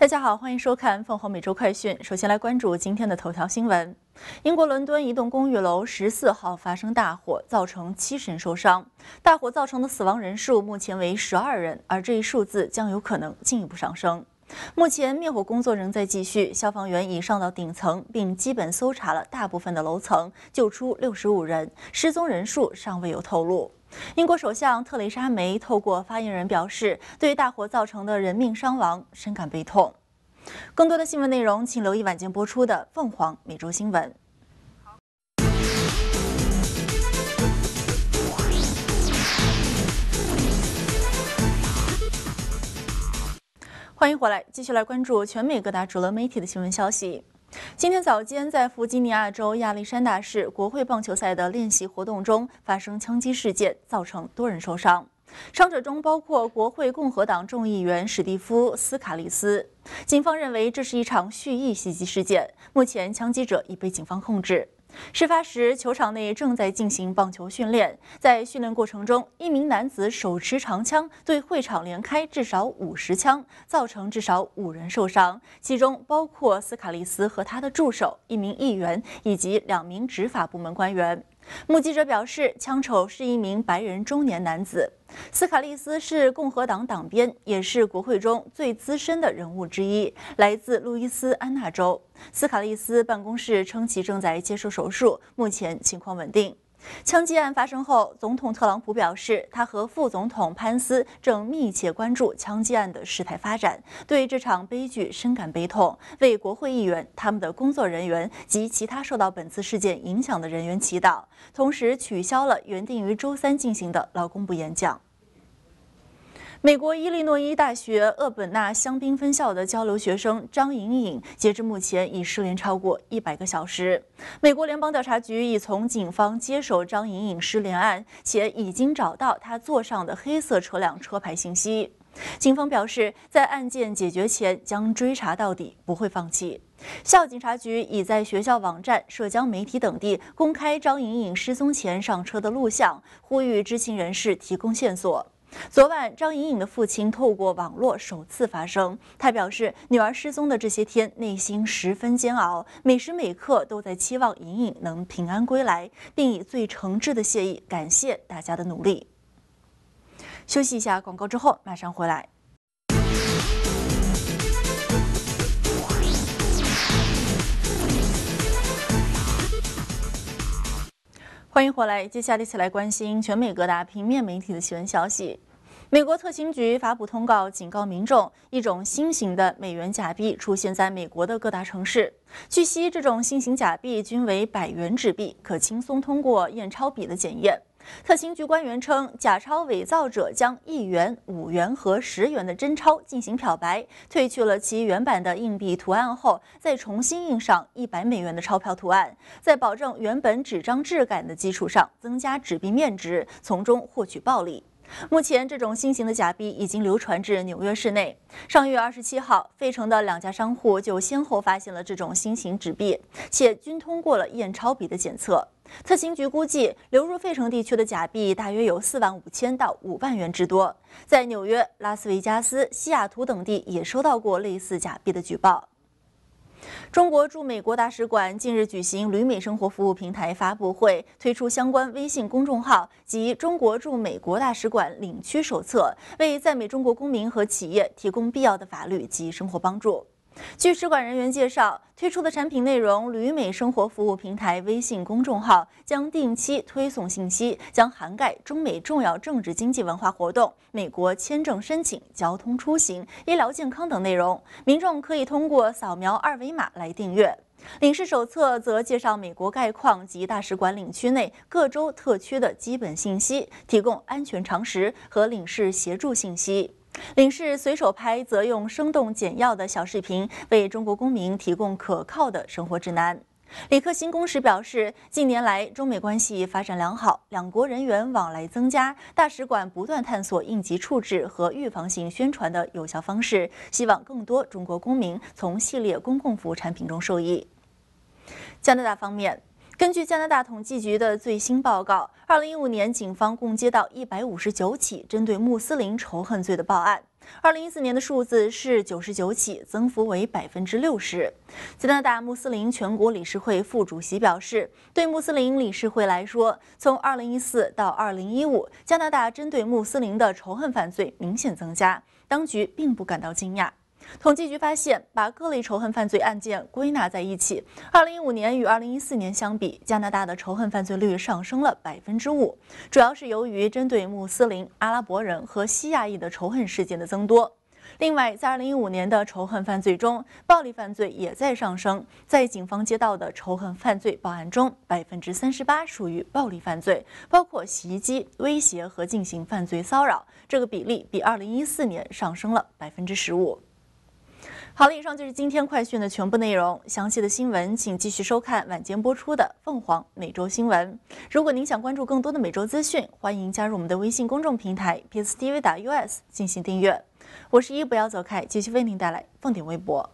大家好，欢迎收看凤凰每周快讯。首先来关注今天的头条新闻：英国伦敦一栋公寓楼十四号发生大火，造成七人受伤。大火造成的死亡人数目前为十二人，而这一数字将有可能进一步上升。目前灭火工作仍在继续，消防员已上到顶层，并基本搜查了大部分的楼层，救出六十五人，失踪人数尚未有透露。英国首相特蕾莎梅透过发言人表示，对大火造成的人命伤亡深感悲痛。更多的新闻内容，请留意晚间播出的《凤凰每周新闻》。欢迎回来，继续来关注全美各大主流媒体的新闻消息。今天早间，在弗吉尼亚州亚历山大市国会棒球赛的练习活动中发生枪击事件，造成多人受伤。伤者中包括国会共和党众议员史蒂夫·斯卡利斯。警方认为这是一场蓄意袭击事件。目前，枪击者已被警方控制。事发时，球场内正在进行棒球训练。在训练过程中，一名男子手持长枪对会场连开至少五十枪，造成至少五人受伤，其中包括斯卡利斯和他的助手、一名议员以及两名执法部门官员。目击者表示，枪手是一名白人中年男子。斯卡利斯是共和党党鞭，也是国会中最资深的人物之一，来自路易斯安那州。斯卡利斯办公室称其正在接受手术，目前情况稳定。枪击案发生后，总统特朗普表示，他和副总统潘斯正密切关注枪击案的事态发展，对这场悲剧深感悲痛，为国会议员、他们的工作人员及其他受到本次事件影响的人员祈祷，同时取消了原定于周三进行的劳工部演讲。美国伊利诺伊大学厄本纳香槟分校的交流学生张颖颖，截至目前已失联超过一百个小时。美国联邦调查局已从警方接手张颖颖失联案，且已经找到她坐上的黑色车辆车牌信息。警方表示，在案件解决前将追查到底，不会放弃。校警察局已在学校网站、社交媒体等地公开张颖颖失踪前上车的录像，呼吁知情人士提供线索。昨晚，张颖颖的父亲透过网络首次发声。他表示，女儿失踪的这些天，内心十分煎熬，每时每刻都在期望颖颖能平安归来，并以最诚挚的谢意感谢大家的努力。休息一下广告之后，马上回来。欢迎回来，接下来一起来关心全美各大平面媒体的新闻消息。美国特勤局发布通告，警告民众，一种新型的美元假币出现在美国的各大城市。据悉，这种新型假币均为百元纸币，可轻松通过验钞笔的检验。特勤局官员称，假钞伪造者将一元、五元和十元的真钞进行漂白，褪去了其原版的硬币图案后，再重新印上一百美元的钞票图案，在保证原本纸张质感的基础上增加纸币面值，从中获取暴利。目前，这种新型的假币已经流传至纽约市内。上月二十七号，费城的两家商户就先后发现了这种新型纸币，且均通过了验钞笔的检测。特勤局估计，流入费城地区的假币大约有四万五千到五万元之多。在纽约、拉斯维加斯、西雅图等地也收到过类似假币的举报。中国驻美国大使馆近日举行旅美生活服务平台发布会，推出相关微信公众号及《中国驻美国大使馆领区手册》，为在美中国公民和企业提供必要的法律及生活帮助。据使馆人员介绍，推出的产品内容“旅美生活服务平台”微信公众号将定期推送信息，将涵盖中美重要政治、经济、文化活动、美国签证申请、交通出行、医疗健康等内容。民众可以通过扫描二维码来订阅。领事手册则介绍美国概况及大使馆领区内各州特区的基本信息，提供安全常识和领事协助信息。领事随手拍则用生动简要的小视频为中国公民提供可靠的生活指南。李克勤公使表示，近年来中美关系发展良好，两国人员往来增加，大使馆不断探索应急处置和预防性宣传的有效方式，希望更多中国公民从系列公共服务产品中受益。加拿大方面。根据加拿大统计局的最新报告，二零一五年警方共接到一百五十九起针对穆斯林仇恨罪的报案。二零一四年的数字是九十九起，增幅为百分之六十。加拿大穆斯林全国理事会副主席表示，对穆斯林理事会来说，从二零一四到二零一五，加拿大针对穆斯林的仇恨犯罪明显增加，当局并不感到惊讶。统计局发现，把各类仇恨犯罪案件归纳在一起，2015年与2014年相比，加拿大的仇恨犯罪率上升了百分之五，主要是由于针对穆斯林、阿拉伯人和西亚裔的仇恨事件的增多。另外，在2015年的仇恨犯罪中，暴力犯罪也在上升。在警方接到的仇恨犯罪报案中，百分之三十八属于暴力犯罪，包括袭击、威胁和进行犯罪骚扰，这个比例比2014年上升了百分之十五。好了，以上就是今天快讯的全部内容。详细的新闻，请继续收看晚间播出的《凤凰每周新闻》。如果您想关注更多的每周资讯，欢迎加入我们的微信公众平台 PSTV 打 US 进行订阅。我是一，不要走开，继续为您带来凤点微博。